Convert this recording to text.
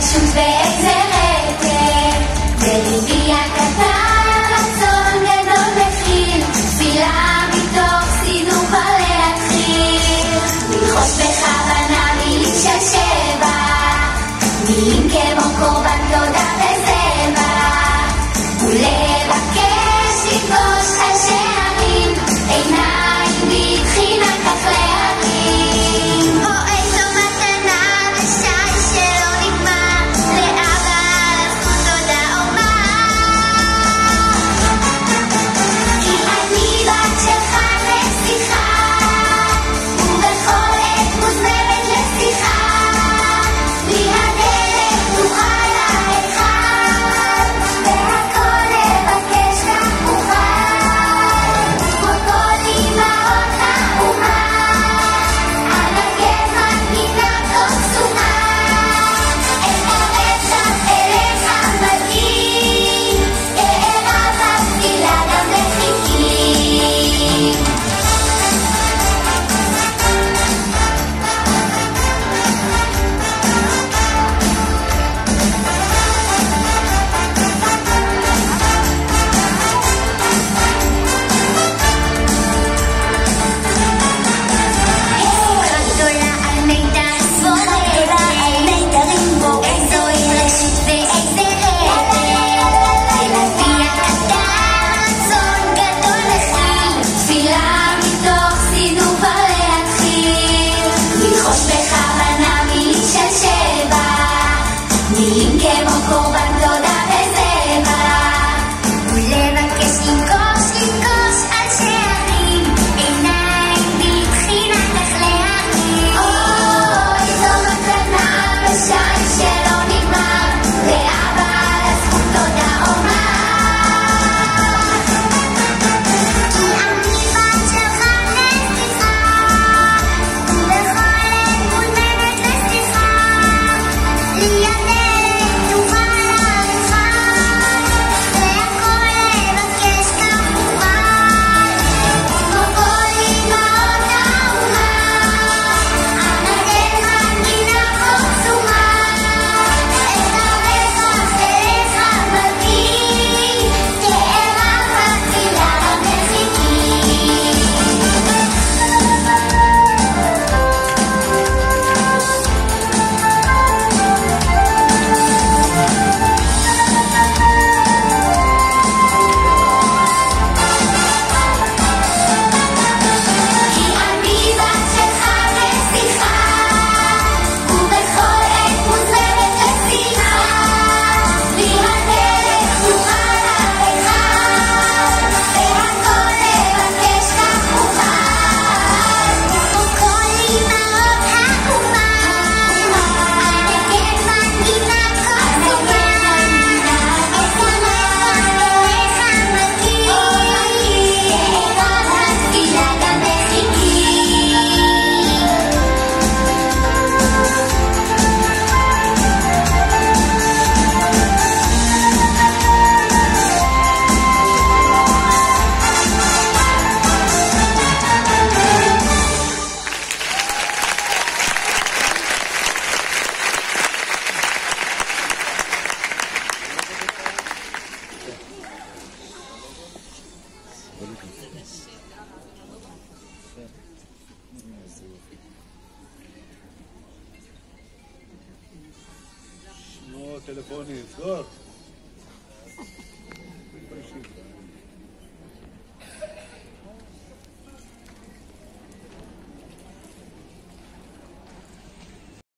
touch bad? after is over.